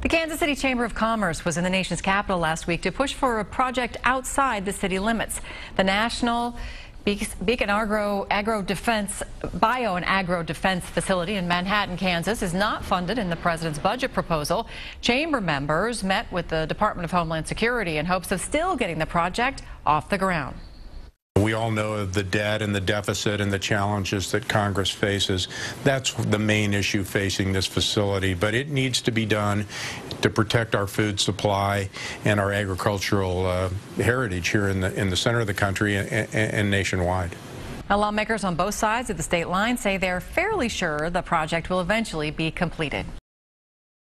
The Kansas City Chamber of Commerce was in the nation's capital last week to push for a project outside the city limits. The National Beacon Agro, Agro Defense Bio and Agro Defense Facility in Manhattan, Kansas is not funded in the president's budget proposal. Chamber members met with the Department of Homeland Security in hopes of still getting the project off the ground. We all know of the debt and the deficit and the challenges that Congress faces. That's the main issue facing this facility, but it needs to be done to protect our food supply and our agricultural uh, heritage here in the in the center of the country and, and, and nationwide. Now, lawmakers on both sides of the state line say they're fairly sure the project will eventually be completed.